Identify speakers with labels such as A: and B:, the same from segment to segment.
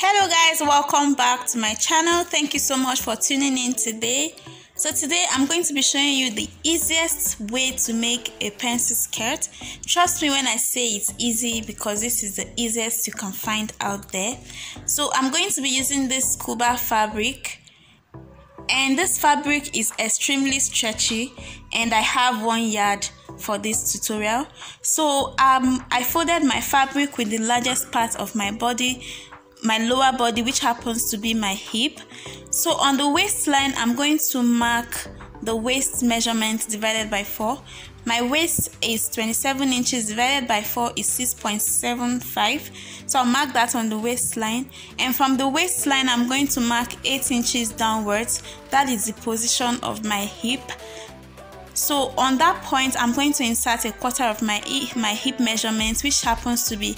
A: hello guys. Welcome back to my channel. Thank you so much for tuning in today. So today i'm going to be showing you the easiest way to make a pencil skirt. Trust me when i say it's easy because this is the easiest you can find out there. So i'm going to be using this scuba fabric. And this fabric is extremely stretchy and i have one yard for this tutorial. So um i folded my fabric with the largest part of my body my lower body which happens to be my hip. So on the waistline i'm going to mark the waist measurement divided by 4 my waist is 27 inches divided by 4 is 6.75 so i'll mark that on the waistline. And from the waistline i'm going to mark 8 inches downwards. That is the position of my hip. So on that point i'm going to insert a quarter of my my hip measurement which happens to be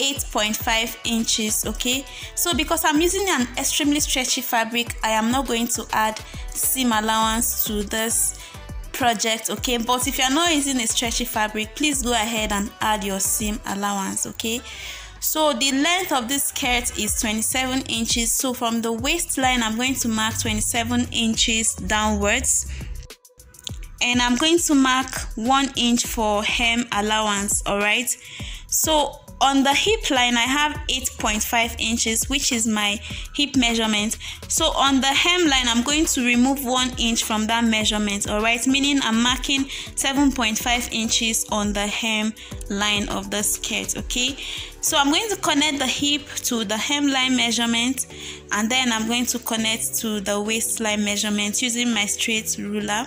A: 8.5 inches okay? So because i'm using an extremely stretchy fabric i am not going to add seam allowance to this project okay? But if you're not using a stretchy fabric please go ahead and add your seam allowance okay? So the length of this skirt is 27 inches. So from the waistline i'm going to mark 27 inches downwards. And i'm going to mark one inch for hem allowance all right so on the hip line i have 8.5 inches which is my hip measurement. So on the hem line i'm going to remove one inch from that measurement all right? Meaning i'm marking 7.5 inches on the hem line of the skirt okay? So i'm going to connect the hip to the hemline measurement and then i'm going to connect to the waistline measurement using my straight ruler.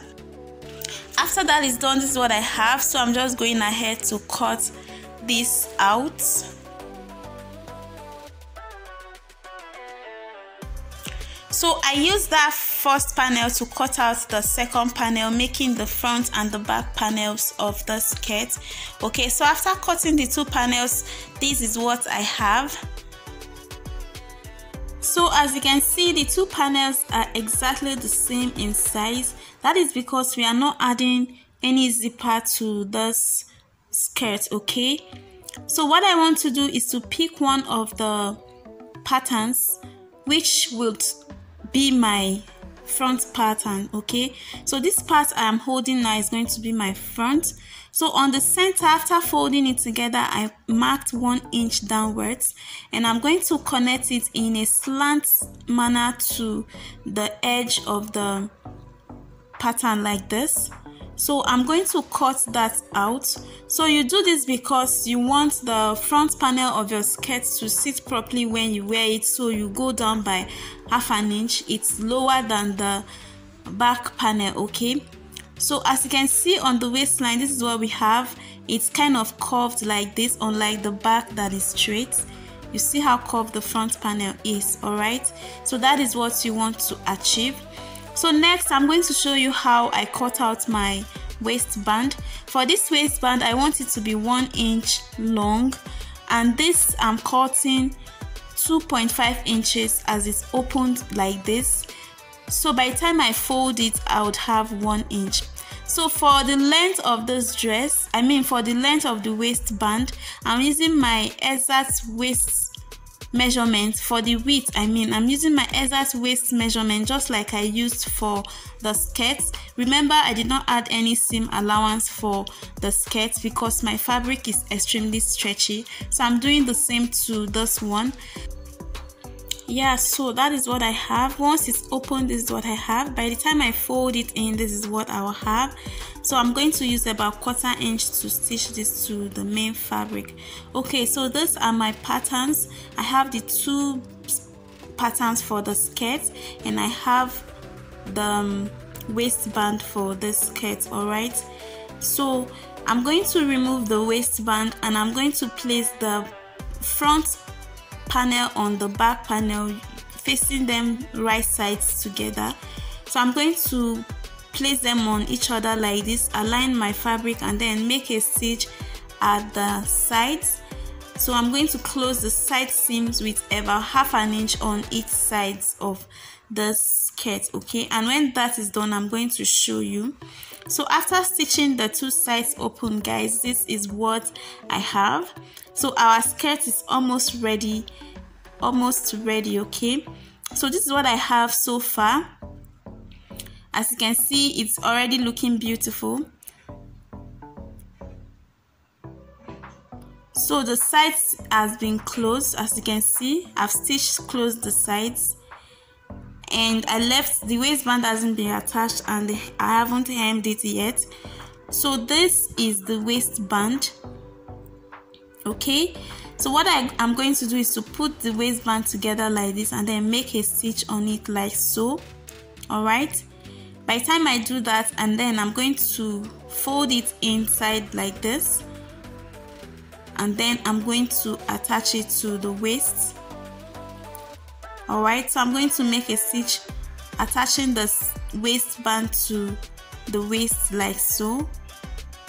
A: After that is done this is what i have. So i'm just going ahead to cut this out so I use that first panel to cut out the second panel making the front and the back panels of the skirt. Okay so after cutting the two panels this is what I have. So as you can see the two panels are exactly the same in size. That is because we are not adding any zipper to this skirt okay? So what i want to do is to pick one of the patterns which would be my front pattern okay? So this part i am holding now is going to be my front. So on the center after folding it together i marked one inch downwards and i'm going to connect it in a slant manner to the edge of the pattern like this so i'm going to cut that out. So you do this because you want the front panel of your skirt to sit properly when you wear it. So you go down by half an inch. It's lower than the back panel okay? So as you can see on the waistline this is what we have. It's kind of curved like this unlike the back that is straight. You see how curved the front panel is all right? So that is what you want to achieve so next i'm going to show you how i cut out my waistband. For this waistband i want it to be one inch long and this i'm cutting 2.5 inches as it's opened like this. So by the time i fold it i would have one inch. So for the length of this dress i mean for the length of the waistband i'm using my exact waist measurement for the width i mean i'm using my exact waist measurement just like i used for the skirt remember i did not add any seam allowance for the skirt because my fabric is extremely stretchy. So i'm doing the same to this one yeah so that is what i have. Once it's open this is what i have. By the time i fold it in this is what i will have. So i'm going to use about quarter inch to stitch this to the main fabric. Okay so these are my patterns. I have the two patterns for the skirt and i have the um, waistband for the skirt all right so i'm going to remove the waistband and i'm going to place the front panel on the back panel facing them right sides together. So I'm going to place them on each other like this align my fabric and then make a stitch at the sides so I'm going to close the side seams with about half an inch on each sides of the skirt okay? And when that is done I'm going to show you. So after stitching the two sides open guys this is what I have. So our skirt is almost ready almost ready okay? So this is what i have so far. As you can see it's already looking beautiful so the sides has been closed as you can see. I've stitched closed the sides. And I left the waistband hasn't been attached and I haven't hemmed it yet. So this is the waistband okay? So what I, am going to do is to put the waistband together like this and then make a stitch on it like so all right by the time I do that and then I'm going to fold it inside like this and then I'm going to attach it to the waist. Alright so I'm going to make a stitch attaching the waistband to the waist like so.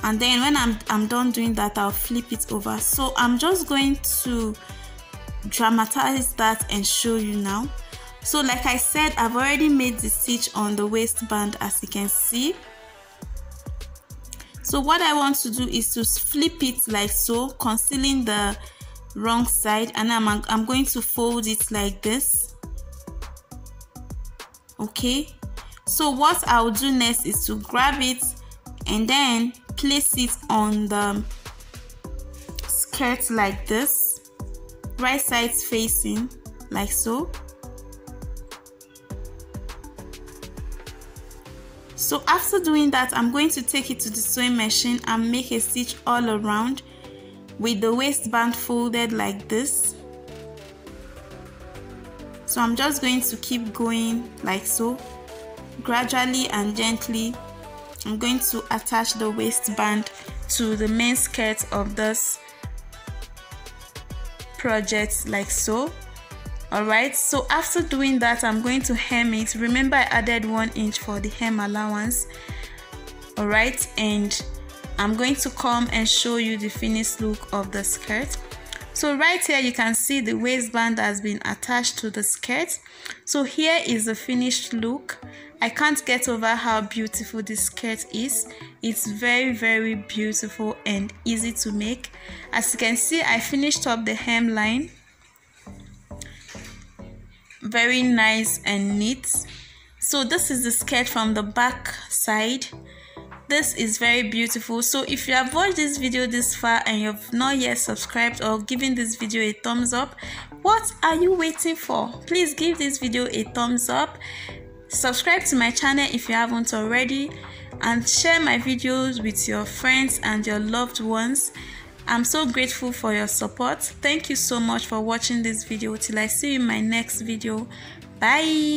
A: And then when I'm, I'm done doing that I'll flip it over. So I'm just going to dramatize that and show you now. So like I said I've already made the stitch on the waistband as you can see so what I want to do is to flip it like so concealing the wrong side and I'm, I'm going to fold it like this. Okay? So what I'll do next is to grab it and then place it on the skirt like this right sides facing like so so after doing that I'm going to take it to the sewing machine and make a stitch all around with the waistband folded like this. So I'm just going to keep going like so gradually and gently. I'm going to attach the waistband to the main skirt of this project like so alright so after doing that I'm going to hem it. Remember I added one inch for the hem allowance. Alright and I'm going to come and show you the finished look of the skirt. So right here you can see the waistband has been attached to the skirt. So here is the finished look. I can't get over how beautiful this skirt is. It's very very beautiful and easy to make. As you can see I finished up the hemline very nice and neat. So this is the skirt from the back side. This is very beautiful. So if you have watched this video this far and you've not yet subscribed or given this video a thumbs up what are you waiting for? Please give this video a thumbs up. Subscribe to my channel if you haven't already and share my videos with your friends and your loved ones I'm so grateful for your support. Thank you so much for watching this video. Till I see you in my next video. Bye.